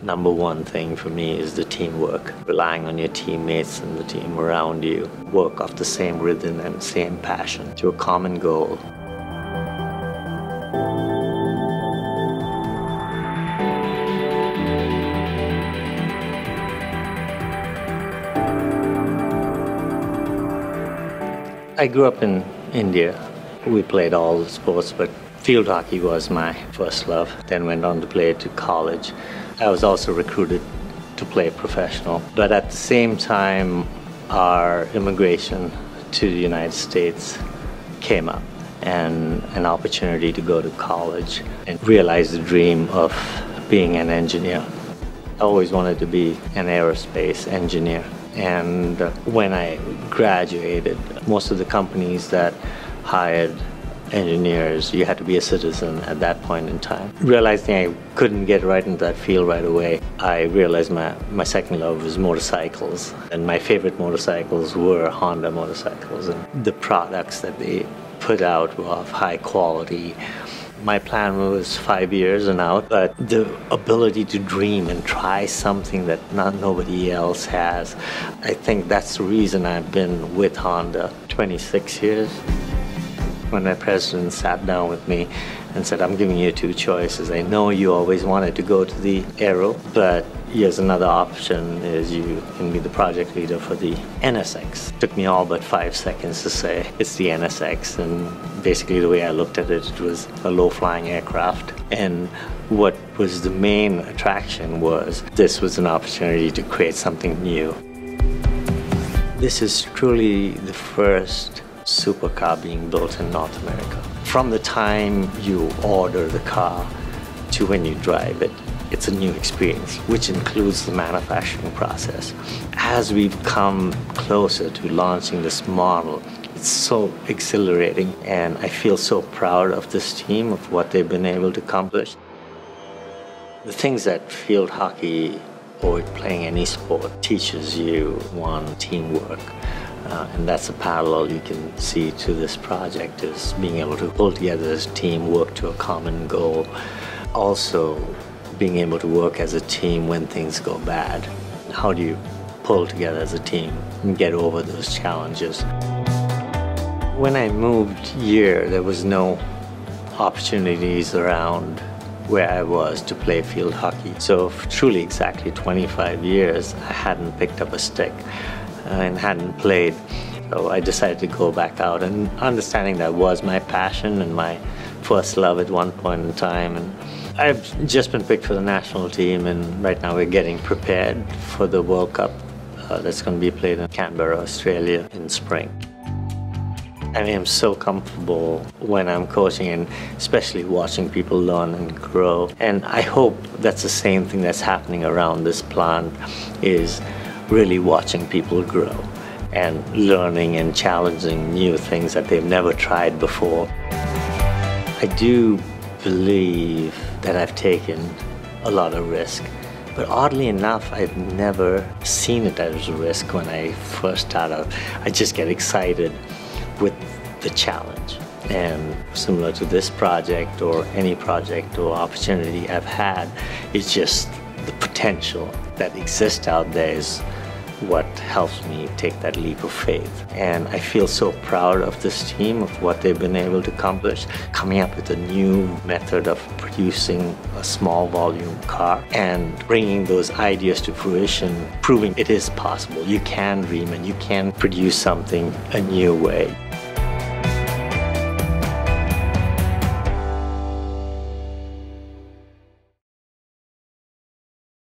Number one thing for me is the teamwork, relying on your teammates and the team around you. Work off the same rhythm and same passion to a common goal. I grew up in India. We played all the sports, but field hockey was my first love. Then went on to play to college. I was also recruited to play professional. But at the same time, our immigration to the United States came up and an opportunity to go to college and realize the dream of being an engineer. I always wanted to be an aerospace engineer. And when I graduated, most of the companies that hired engineers, you had to be a citizen at that point in time. Realizing I couldn't get right into that field right away, I realized my, my second love was motorcycles. And my favorite motorcycles were Honda motorcycles. And the products that they put out were of high quality my plan was five years and out, but the ability to dream and try something that not nobody else has, I think that's the reason I've been with Honda 26 years. When my president sat down with me and said, I'm giving you two choices. I know you always wanted to go to the Aero, but here's another option is you can be the project leader for the NSX. It took me all but five seconds to say it's the NSX and basically the way I looked at it, it was a low-flying aircraft and what was the main attraction was this was an opportunity to create something new. This is truly the first supercar being built in North America. From the time you order the car to when you drive it, it's a new experience, which includes the manufacturing process. As we've come closer to launching this model, it's so exhilarating, and I feel so proud of this team, of what they've been able to accomplish. The things that field hockey or playing any sport teaches you one, teamwork. Uh, and that's a parallel you can see to this project is being able to pull together as a team, work to a common goal. Also, being able to work as a team when things go bad. How do you pull together as a team and get over those challenges? When I moved here, there was no opportunities around where I was to play field hockey. So truly exactly 25 years, I hadn't picked up a stick and hadn't played. So I decided to go back out and understanding that was my passion and my first love at one point in time. And I've just been picked for the national team and right now we're getting prepared for the World Cup uh, that's going to be played in Canberra, Australia in spring. I mean, I am so comfortable when I'm coaching and especially watching people learn and grow. And I hope that's the same thing that's happening around this plant is really watching people grow and learning and challenging new things that they've never tried before. I do believe that I've taken a lot of risk. But oddly enough, I've never seen it as a risk when I first started. I just get excited with the challenge. And similar to this project or any project or opportunity I've had, it's just the potential that exists out there is what helps me take that leap of faith. And I feel so proud of this team, of what they've been able to accomplish, coming up with a new method of producing a small volume car and bringing those ideas to fruition, proving it is possible. You can dream and you can produce something a new way.